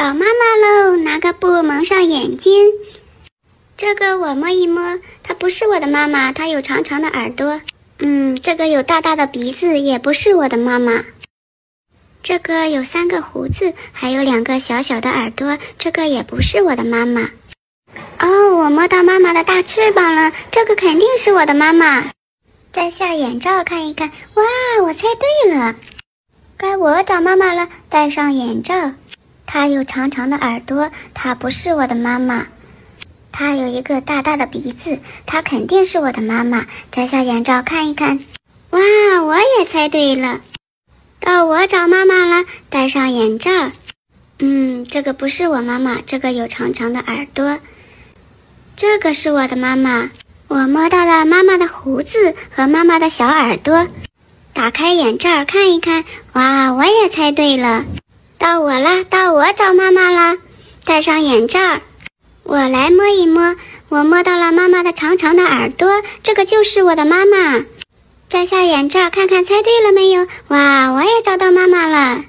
找妈妈喽！拿个布蒙上眼睛。这个我摸一摸，它不是我的妈妈，它有长长的耳朵。嗯，这个有大大的鼻子，也不是我的妈妈。这个有三个胡子，还有两个小小的耳朵，这个也不是我的妈妈。哦，我摸到妈妈的大翅膀了，这个肯定是我的妈妈。摘下眼罩看一看，哇，我猜对了，该我找妈妈了。戴上眼罩，它有长长的耳朵，它不是我的妈妈。它有一个大大的鼻子，它肯定是我的妈妈。摘下眼罩看一看，哇，我也猜对了。到我找妈妈了，戴上眼罩。嗯，这个不是我妈妈，这个有长长的耳朵。这个是我的妈妈。我摸到了妈妈的胡子和妈妈的小耳朵。打开眼罩看一看，哇，我也猜对了。到我了，到我找妈妈了。戴上眼罩，我来摸一摸。我摸到了妈妈的长长的耳朵，这个就是我的妈妈。摘下眼罩看看，猜对了没有？哇，我也找到妈妈了。